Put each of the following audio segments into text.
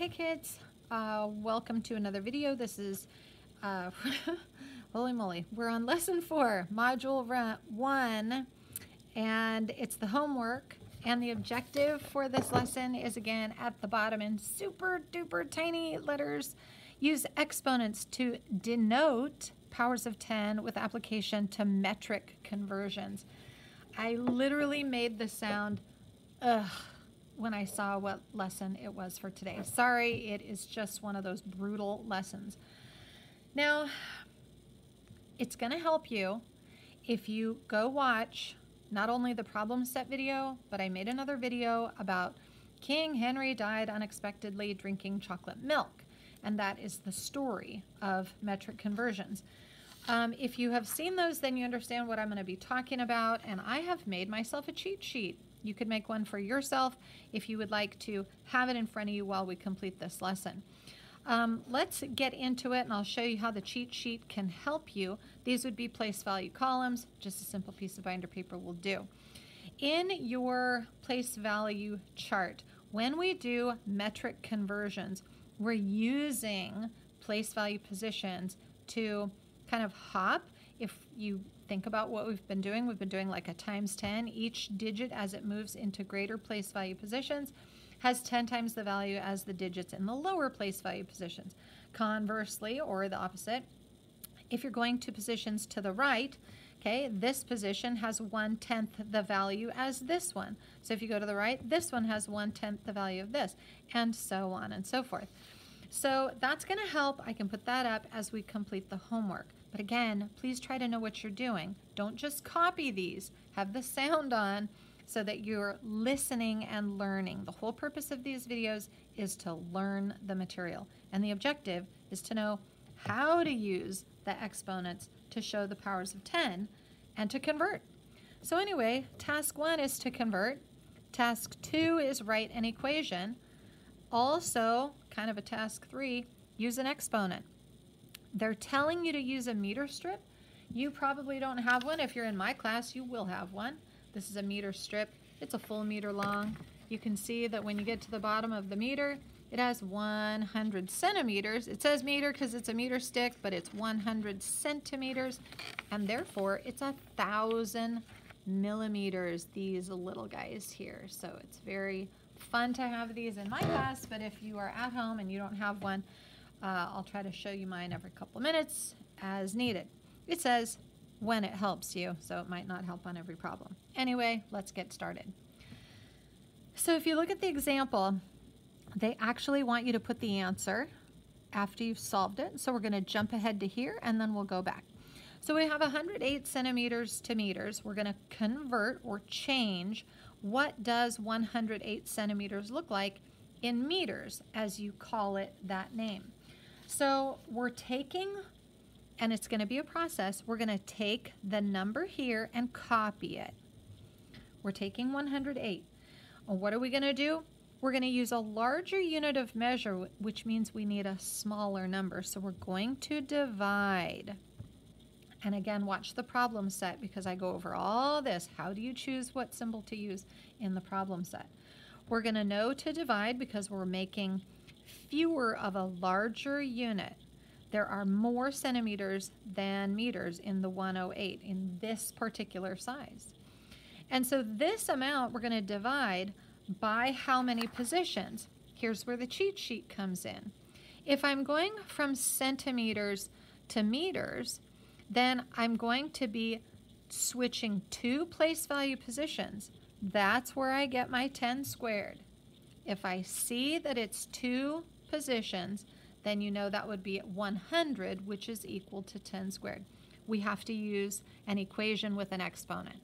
Hey kids, uh, welcome to another video. This is, uh, holy moly, we're on lesson four, module one, and it's the homework. And the objective for this lesson is again at the bottom in super duper tiny letters. Use exponents to denote powers of 10 with application to metric conversions. I literally made the sound, ugh, when I saw what lesson it was for today. Sorry, it is just one of those brutal lessons. Now, it's going to help you if you go watch not only the problem set video, but I made another video about King Henry died unexpectedly drinking chocolate milk. And that is the story of metric conversions. Um, if you have seen those, then you understand what I'm going to be talking about. And I have made myself a cheat sheet you could make one for yourself if you would like to have it in front of you while we complete this lesson. Um, let's get into it and I'll show you how the cheat sheet can help you. These would be place value columns, just a simple piece of binder paper will do. In your place value chart, when we do metric conversions, we're using place value positions to kind of hop. If you think about what we've been doing, we've been doing like a times 10. Each digit as it moves into greater place value positions has 10 times the value as the digits in the lower place value positions. Conversely, or the opposite, if you're going to positions to the right, okay, this position has one-tenth the value as this one. So if you go to the right, this one has one-tenth the value of this, and so on and so forth. So that's going to help. I can put that up as we complete the homework. But again, please try to know what you're doing. Don't just copy these. Have the sound on so that you're listening and learning. The whole purpose of these videos is to learn the material. And the objective is to know how to use the exponents to show the powers of 10 and to convert. So anyway, task one is to convert. Task two is write an equation. Also, kind of a task three, use an exponent. They're telling you to use a meter strip. You probably don't have one. If you're in my class, you will have one. This is a meter strip. It's a full meter long. You can see that when you get to the bottom of the meter, it has 100 centimeters. It says meter because it's a meter stick, but it's 100 centimeters, and therefore it's a thousand millimeters, these little guys here. So it's very fun to have these in my class, but if you are at home and you don't have one, uh, I'll try to show you mine every couple of minutes as needed. It says when it helps you, so it might not help on every problem. Anyway, let's get started. So if you look at the example, they actually want you to put the answer after you've solved it. So we're going to jump ahead to here and then we'll go back. So we have 108 centimeters to meters. We're going to convert or change what does 108 centimeters look like in meters as you call it that name. So we're taking, and it's going to be a process, we're going to take the number here and copy it. We're taking 108. And what are we going to do? We're going to use a larger unit of measure, which means we need a smaller number. So we're going to divide. And again, watch the problem set because I go over all this. How do you choose what symbol to use in the problem set? We're going to know to divide because we're making fewer of a larger unit. There are more centimeters than meters in the 108 in this particular size. And so this amount we're going to divide by how many positions. Here's where the cheat sheet comes in. If I'm going from centimeters to meters, then I'm going to be switching two place value positions. That's where I get my 10 squared. If I see that it's two positions, then you know that would be 100, which is equal to 10 squared. We have to use an equation with an exponent,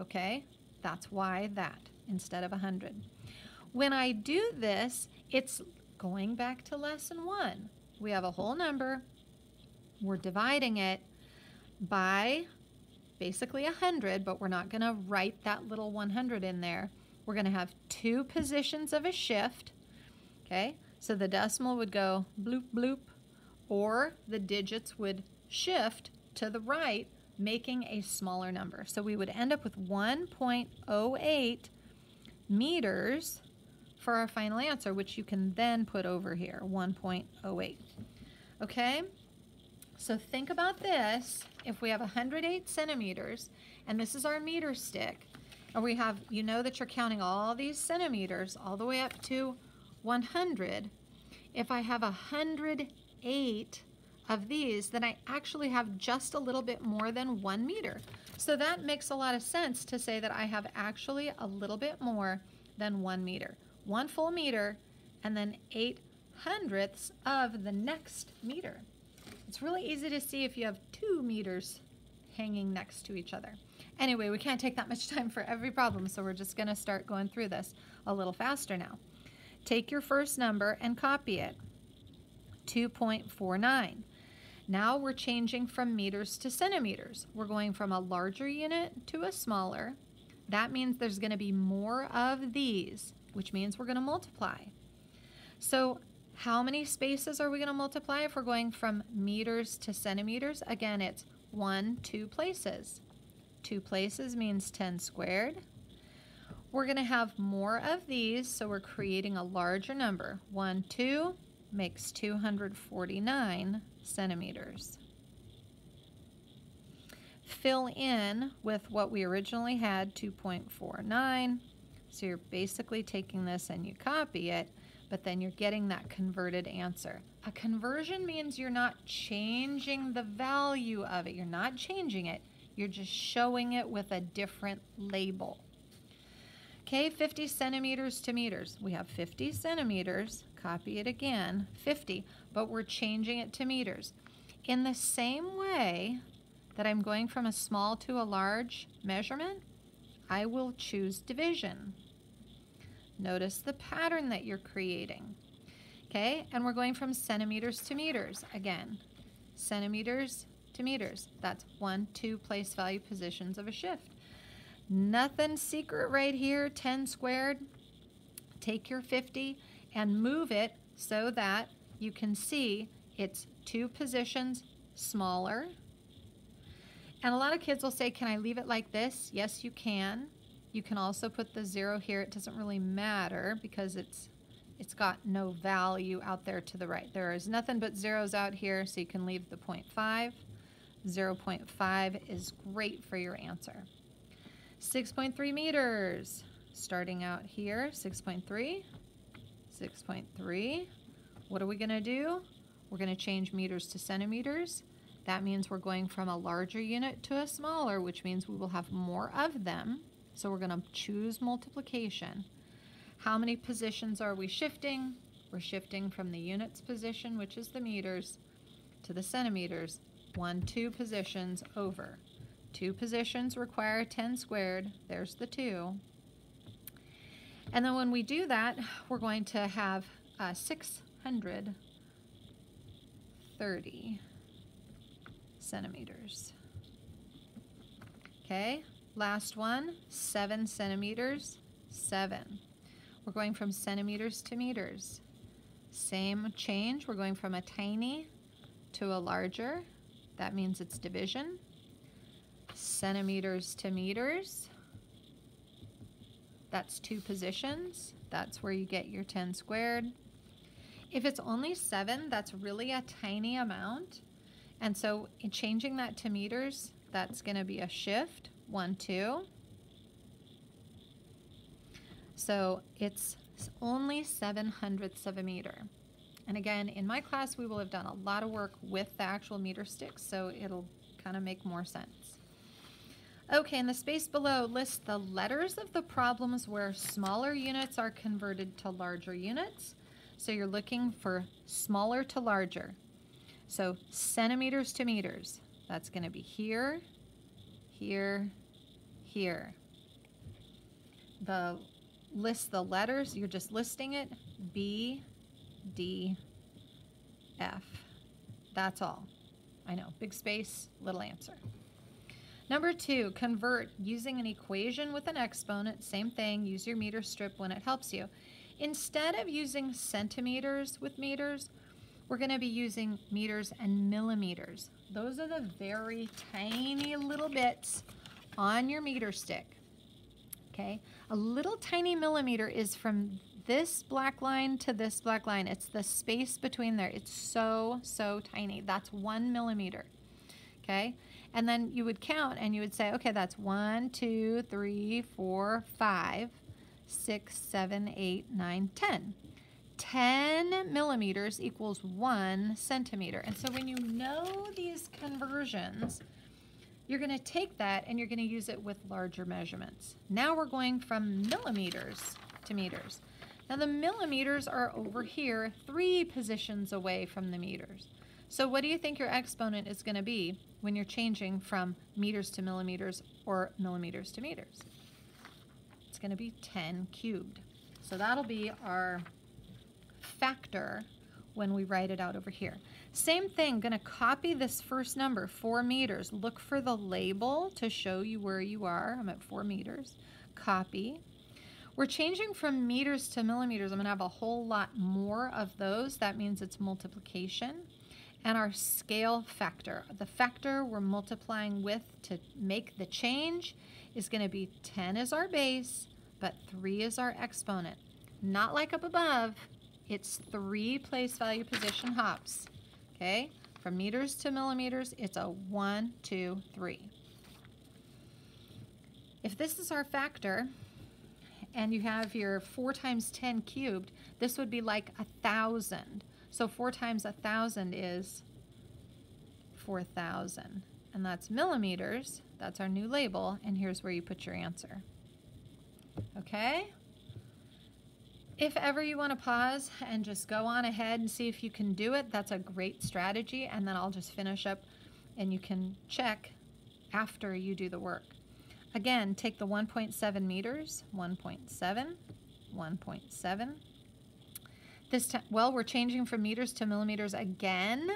okay? That's why that instead of 100. When I do this, it's going back to lesson one. We have a whole number. We're dividing it by basically 100, but we're not going to write that little 100 in there. We're going to have two positions of a shift, okay? So the decimal would go bloop bloop, or the digits would shift to the right, making a smaller number. So we would end up with 1.08 meters for our final answer, which you can then put over here, 1.08. Okay? So think about this. If we have 108 centimeters, and this is our meter stick, and we have, you know that you're counting all these centimeters all the way up to 100. If I have 108 of these, then I actually have just a little bit more than one meter. So that makes a lot of sense to say that I have actually a little bit more than one meter. One full meter and then eight hundredths of the next meter. It's really easy to see if you have two meters hanging next to each other. Anyway, we can't take that much time for every problem, so we're just going to start going through this a little faster now. Take your first number and copy it, 2.49. Now we're changing from meters to centimeters. We're going from a larger unit to a smaller. That means there's going to be more of these, which means we're going to multiply. So how many spaces are we going to multiply if we're going from meters to centimeters? Again, it's one, two places. Two places means 10 squared. We're going to have more of these, so we're creating a larger number. 1, 2 makes 249 centimeters. Fill in with what we originally had, 2.49. So you're basically taking this and you copy it, but then you're getting that converted answer. A conversion means you're not changing the value of it. You're not changing it. You're just showing it with a different label. Okay, 50 centimeters to meters. We have 50 centimeters, copy it again, 50, but we're changing it to meters. In the same way that I'm going from a small to a large measurement, I will choose division. Notice the pattern that you're creating. Okay, and we're going from centimeters to meters again. Centimeters to meters. That's one, two place value positions of a shift. Nothing secret right here, 10 squared. Take your 50 and move it so that you can see it's two positions smaller. And a lot of kids will say, can I leave it like this? Yes, you can. You can also put the zero here. It doesn't really matter because it's it's got no value out there to the right. There is nothing but zeros out here, so you can leave the 0.5. 0.5 is great for your answer. 6.3 meters. Starting out here, 6.3, 6.3. What are we going to do? We're going to change meters to centimeters. That means we're going from a larger unit to a smaller, which means we will have more of them. So we're going to choose multiplication. How many positions are we shifting? We're shifting from the units position, which is the meters, to the centimeters. One, two positions over. Two positions require 10 squared. There's the 2. And then when we do that, we're going to have uh, 630 centimeters. Okay, last one, 7 centimeters, 7. We're going from centimeters to meters. Same change, we're going from a tiny to a larger. That means it's division centimeters to meters. That's two positions. That's where you get your 10 squared. If it's only seven, that's really a tiny amount. And so in changing that to meters, that's gonna be a shift, one, two. So it's only 7 hundredths of a meter. And again, in my class, we will have done a lot of work with the actual meter sticks, so it'll kind of make more sense. Okay, in the space below, list the letters of the problems where smaller units are converted to larger units. So you're looking for smaller to larger. So centimeters to meters. That's going to be here, here, here. The list the letters, you're just listing it. B, D, F. That's all. I know, big space, little answer. Number two, convert using an equation with an exponent. Same thing, use your meter strip when it helps you. Instead of using centimeters with meters, we're going to be using meters and millimeters. Those are the very tiny little bits on your meter stick. Okay, a little tiny millimeter is from this black line to this black line. It's the space between there. It's so, so tiny. That's one millimeter. Okay. And then you would count and you would say, okay, that's one, two, three, four, five, six, seven, eight, nine, ten. 10 millimeters equals one centimeter. And so when you know these conversions, you're going to take that and you're going to use it with larger measurements. Now we're going from millimeters to meters. Now the millimeters are over here, three positions away from the meters. So what do you think your exponent is going to be when you're changing from meters to millimeters or millimeters to meters? It's going to be 10 cubed. So that'll be our factor when we write it out over here. Same thing, going to copy this first number, 4 meters. Look for the label to show you where you are. I'm at 4 meters. Copy. We're changing from meters to millimeters. I'm going to have a whole lot more of those. That means it's multiplication and our scale factor. The factor we're multiplying with to make the change is going to be 10 is our base, but 3 is our exponent. Not like up above, it's three place value position hops. Okay, from meters to millimeters, it's a one, two, three. If this is our factor, and you have your 4 times 10 cubed, this would be like a 1,000. So 4 times a 1,000 is 4,000. And that's millimeters. That's our new label. And here's where you put your answer. Okay? If ever you want to pause and just go on ahead and see if you can do it, that's a great strategy. And then I'll just finish up and you can check after you do the work. Again, take the 1.7 meters, 1.7, 1.7, this time, well, we're changing from meters to millimeters again,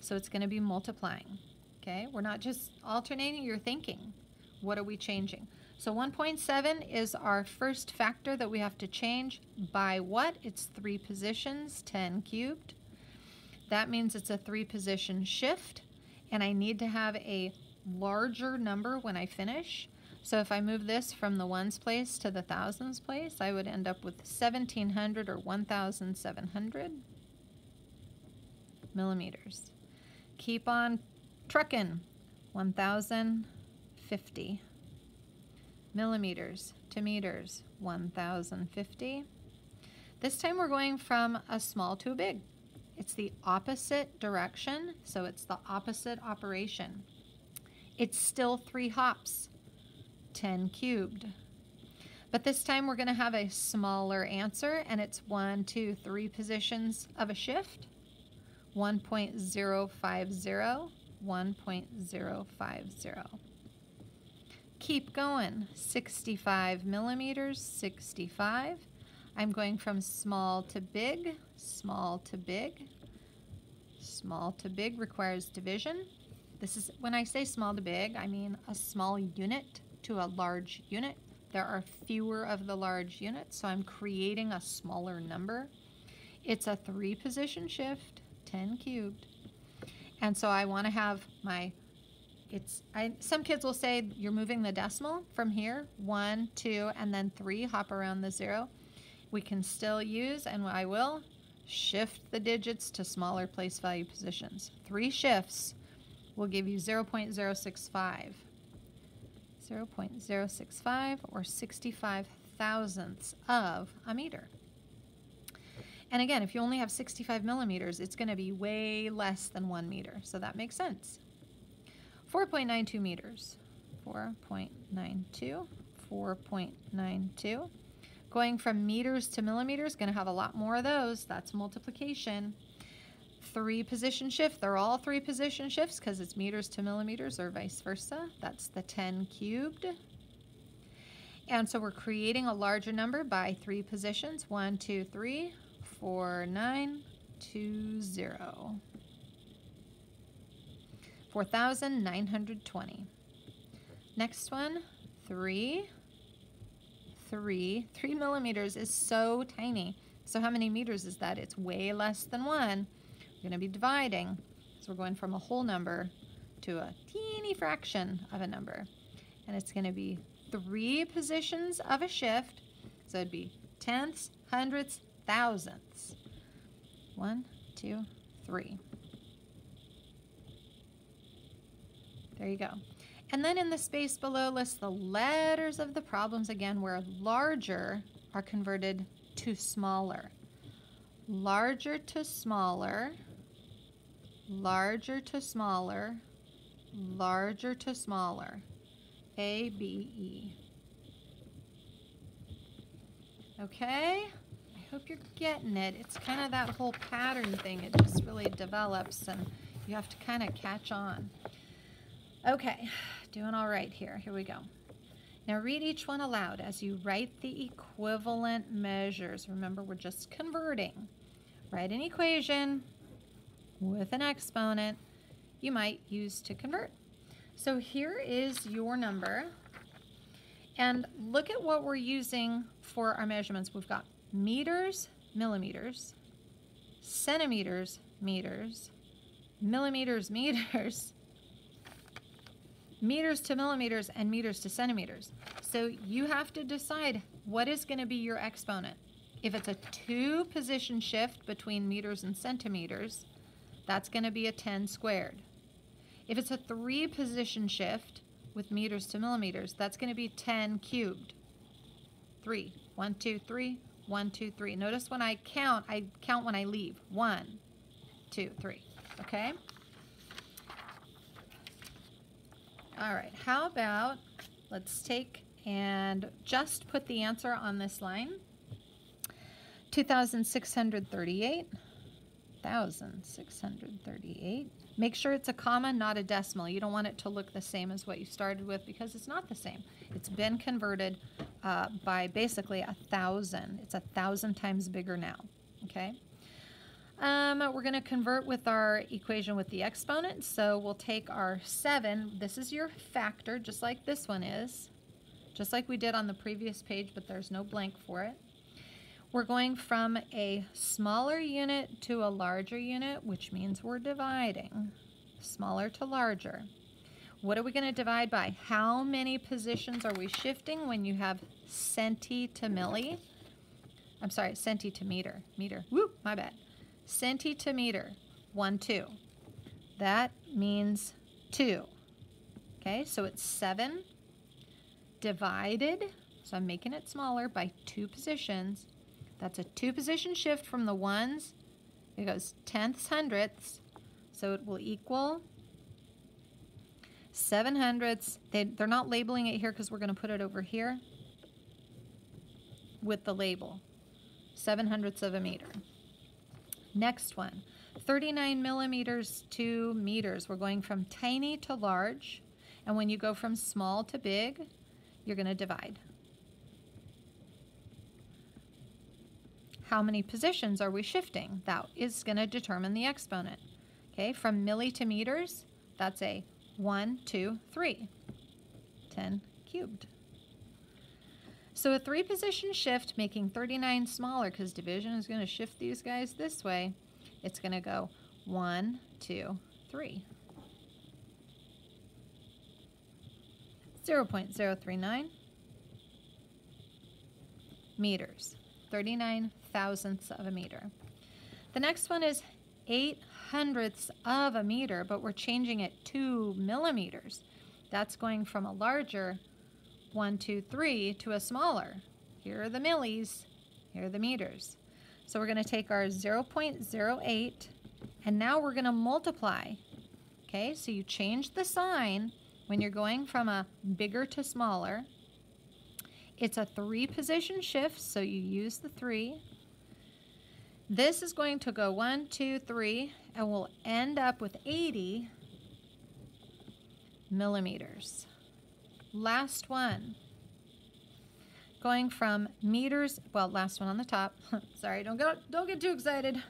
so it's going to be multiplying. Okay, we're not just alternating, you're thinking. What are we changing? So 1.7 is our first factor that we have to change by what? It's three positions, 10 cubed. That means it's a three position shift, and I need to have a larger number when I finish. So if I move this from the ones place to the thousands place, I would end up with 1700 or 1700 millimeters. Keep on trucking. 1050 millimeters to meters. 1050. This time we're going from a small to a big. It's the opposite direction, so it's the opposite operation. It's still three hops. 10 cubed. But this time we're going to have a smaller answer, and it's one, two, three positions of a shift. 1.050, 1.050. Keep going. 65 millimeters, 65. I'm going from small to big, small to big. Small to big requires division. This is, when I say small to big, I mean a small unit to a large unit. There are fewer of the large units, so I'm creating a smaller number. It's a three position shift, 10 cubed. And so I want to have my, it's, I, some kids will say you're moving the decimal from here, one, two, and then three, hop around the zero. We can still use, and I will, shift the digits to smaller place value positions. Three shifts will give you 0.065. 0.065 or 65 thousandths of a meter. And again, if you only have 65 millimeters, it's going to be way less than one meter. So that makes sense. 4.92 meters. 4.92, 4.92. Going from meters to millimeters, going to have a lot more of those. That's multiplication three position shift. They're all three position shifts because it's meters to millimeters or vice versa. That's the 10 cubed. And so we're creating a larger number by three positions. One, two, three, four, nine, two, zero. 4,920. Next one, three, three. Three millimeters is so tiny. So how many meters is that? It's way less than one. We're going to be dividing. So we're going from a whole number to a teeny fraction of a number. And it's going to be three positions of a shift. So it'd be tenths, hundredths, thousandths. One, two, three. There you go. And then in the space below, list the letters of the problems again where larger are converted to smaller. Larger to smaller, larger to smaller, larger to smaller. A, B, E. Okay? I hope you're getting it. It's kind of that whole pattern thing. It just really develops and you have to kind of catch on. Okay, doing all right here. Here we go. Now read each one aloud as you write the equivalent measures. Remember, we're just converting. Write an equation with an exponent you might use to convert. So here is your number. And look at what we're using for our measurements. We've got meters, millimeters, centimeters, meters, millimeters, meters, meters to millimeters, and meters to centimeters. So you have to decide what is going to be your exponent. If it's a two position shift between meters and centimeters, that's going to be a 10 squared. If it's a three position shift with meters to millimeters, that's going to be 10 cubed. Three. One, two, three. One, two, three. Notice when I count, I count when I leave. One, two, three. Okay? All right, how about, let's take and just put the answer on this line. 2,638, 1,638. Make sure it's a comma, not a decimal. You don't want it to look the same as what you started with because it's not the same. It's been converted uh, by basically a thousand. It's a thousand times bigger now, okay? Um, we're going to convert with our equation with the exponent. So we'll take our 7. This is your factor, just like this one is. Just like we did on the previous page, but there's no blank for it. We're going from a smaller unit to a larger unit, which means we're dividing. Smaller to larger. What are we going to divide by? How many positions are we shifting when you have centi to milli? I'm sorry, centi to meter. Meter. Whoop, my bad Centi to meter. 1, 2. That means 2. Okay, so it's 7 divided, so I'm making it smaller, by 2 positions. That's a 2 position shift from the ones. It goes tenths, hundredths, so it will equal 7 hundredths. They, they're not labeling it here because we're going to put it over here with the label. 7 hundredths of a meter. Next one, 39 millimeters to meters. We're going from tiny to large. And when you go from small to big, you're going to divide. How many positions are we shifting? That is going to determine the exponent. Okay, from milli to meters, that's a 1, 2, 3. 10 cubed. So a three position shift making 39 smaller because division is going to shift these guys this way. It's going to go one, two, three. 0 0.039 meters, 39 thousandths of a meter. The next one is 8 hundredths of a meter, but we're changing it to millimeters. That's going from a larger one, two, three to a smaller. Here are the millis, here are the meters. So we're going to take our 0.08 and now we're going to multiply. Okay, so you change the sign when you're going from a bigger to smaller. It's a three position shift, so you use the three. This is going to go one, two, three, and we'll end up with 80 millimeters. Last one. Going from meters, well, last one on the top. Sorry, don't get, don't get too excited.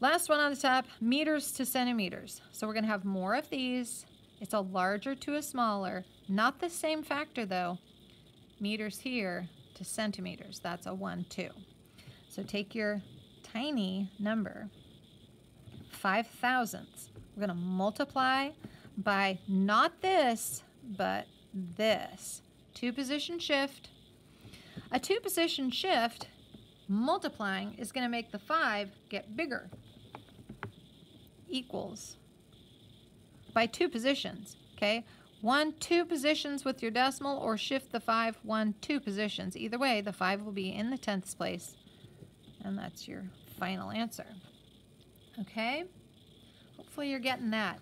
Last one on the top, meters to centimeters. So we're to have more of these. It's a larger to a smaller. Not the same factor, though. Meters here to centimeters. That's a 1, 2. So take your tiny number, 5 thousandths. We're going to multiply by not this, but this. Two position shift. A two position shift multiplying is going to make the 5 get bigger. Equals by two positions, okay? One, two positions with your decimal or shift the five, one, two positions. Either way, the 5 will be in the tenths place. And that's your final answer. Okay? Hopefully you're getting that.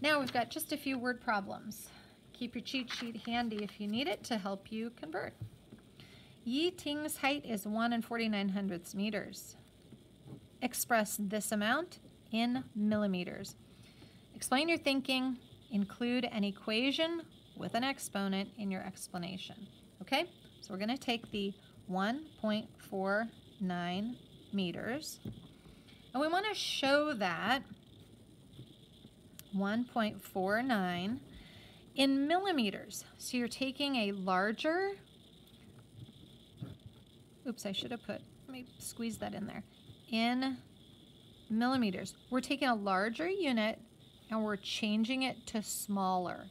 Now we've got just a few word problems. Keep your cheat sheet handy if you need it to help you convert. Yi Ting's height is 1 and 49 hundredths meters. Express this amount in millimeters. Explain your thinking. Include an equation with an exponent in your explanation. Okay, so we're going to take the 1.49 meters and we want to show that 1.49 in millimeters. So you're taking a larger, oops, I should have put, let me squeeze that in there, in millimeters. We're taking a larger unit and we're changing it to smaller,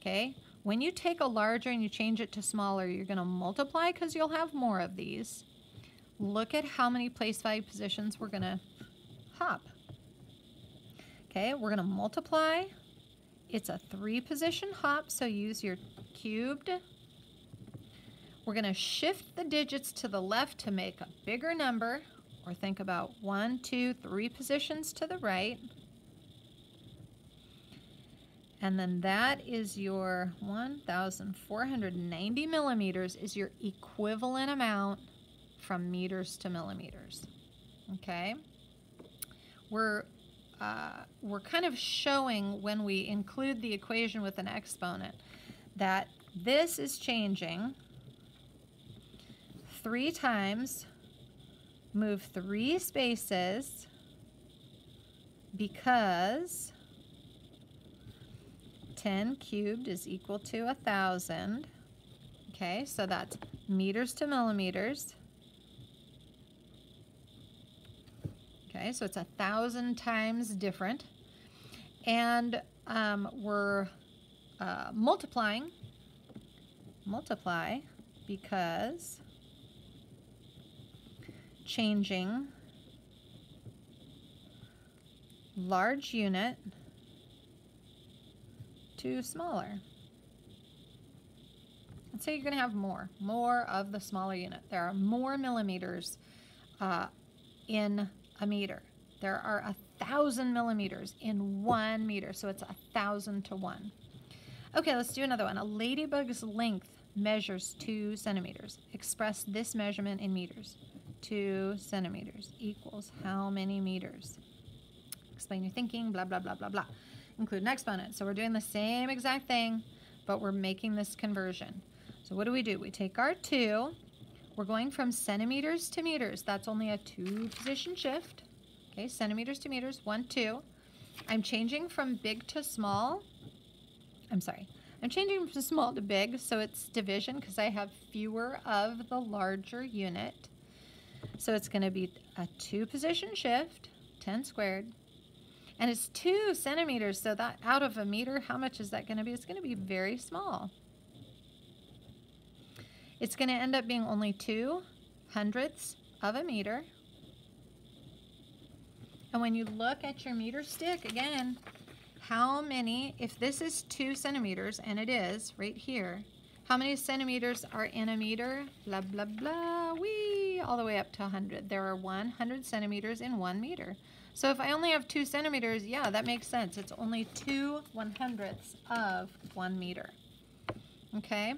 okay? When you take a larger and you change it to smaller, you're going to multiply because you'll have more of these. Look at how many place value positions we're going to hop. Okay, we're going to multiply it's a three position hop, so use your cubed. We're going to shift the digits to the left to make a bigger number, or think about one, two, three positions to the right. And then that is your 1,490 millimeters is your equivalent amount from meters to millimeters. Okay? We're uh, we're kind of showing when we include the equation with an exponent that this is changing three times, move three spaces because 10 cubed is equal to a 1,000. Okay, so that's meters to millimeters. Okay, so it's a thousand times different. And um, we're uh, multiplying, multiply because changing large unit to smaller. Say you're going to have more, more of the smaller unit. There are more millimeters uh, in a meter. There are a thousand millimeters in one meter, so it's a thousand to one. Okay, let's do another one. A ladybug's length measures two centimeters. Express this measurement in meters. Two centimeters equals how many meters? Explain your thinking, blah, blah, blah, blah, blah. Include an exponent. So we're doing the same exact thing, but we're making this conversion. So what do we do? We take our two, we're going from centimeters to meters. That's only a two position shift. Okay, centimeters to meters, one, two. I'm changing from big to small. I'm sorry. I'm changing from small to big, so it's division because I have fewer of the larger unit. So it's going to be a two position shift, 10 squared. And it's two centimeters, so that out of a meter, how much is that going to be? It's going to be very small. It's going to end up being only two hundredths of a meter. And when you look at your meter stick, again, how many, if this is two centimeters, and it is right here, how many centimeters are in a meter? Blah, blah, blah, wee, all the way up to 100. There are 100 centimeters in one meter. So if I only have two centimeters, yeah, that makes sense. It's only two one hundredths of one meter. Okay?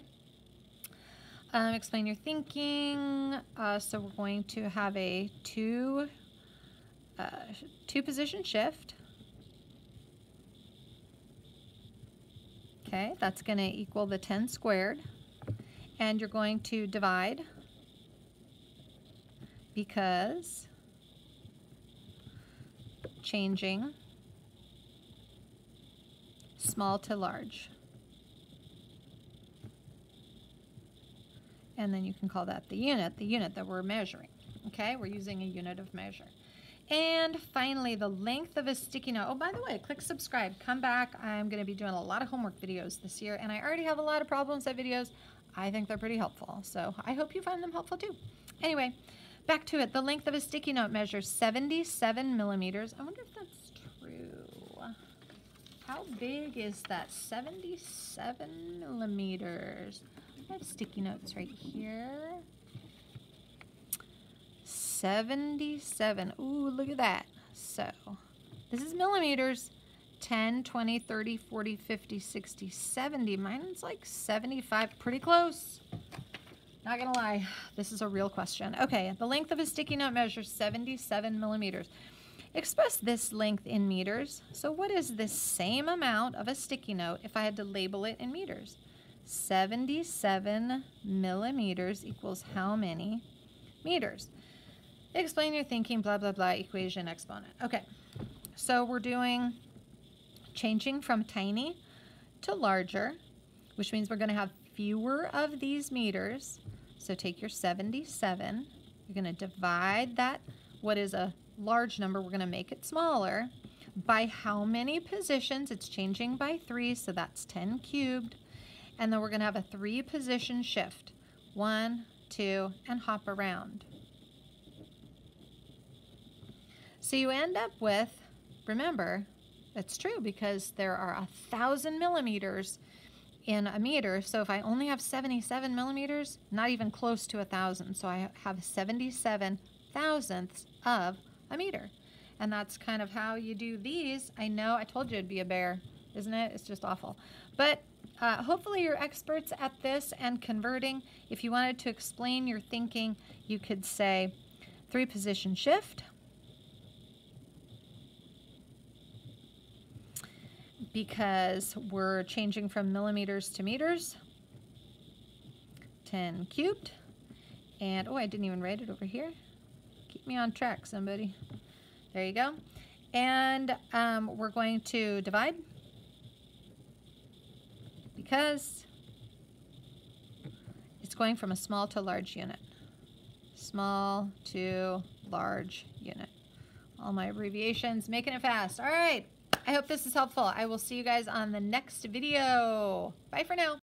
Um, explain your thinking. Uh, so we're going to have a two, uh, two position shift. Okay, that's going to equal the 10 squared. And you're going to divide because changing small to large. and then you can call that the unit, the unit that we're measuring. Okay, we're using a unit of measure. And finally, the length of a sticky note. Oh, by the way, click subscribe. Come back. I'm going to be doing a lot of homework videos this year, and I already have a lot of problem set videos. I think they're pretty helpful, so I hope you find them helpful too. Anyway, Back to it. The length of a sticky note measures 77 millimeters. I wonder if that's true. How big is that? 77 millimeters. I have sticky notes right here. 77. Ooh, look at that. So, this is millimeters. 10, 20, 30, 40, 50, 60, 70. Mine's like 75. Pretty close. Not gonna lie, this is a real question. Okay, the length of a sticky note measures 77 millimeters. Express this length in meters. So what is this same amount of a sticky note if I had to label it in meters? 77 millimeters equals how many meters? Explain your thinking, blah, blah, blah, equation, exponent. Okay, so we're doing changing from tiny to larger, which means we're going to have fewer of these meters. So take your 77, you're going to divide that, what is a large number, we're going to make it smaller, by how many positions, it's changing by 3, so that's 10 cubed, and then we're going to have a 3 position shift, 1, 2, and hop around. So you end up with, remember, that's true because there are a thousand millimeters in a meter. So if I only have 77 millimeters, not even close to a thousand. So I have 77 thousandths of a meter. And that's kind of how you do these. I know I told you it'd be a bear, isn't it? It's just awful. But uh, hopefully you're experts at this and converting. If you wanted to explain your thinking, you could say three position shift, because we're changing from millimeters to meters. 10 cubed. And, oh, I didn't even write it over here. Keep me on track, somebody. There you go. And um, we're going to divide because it's going from a small to large unit. Small to large unit. All my abbreviations, making it fast. All right. I hope this is helpful. I will see you guys on the next video. Bye for now.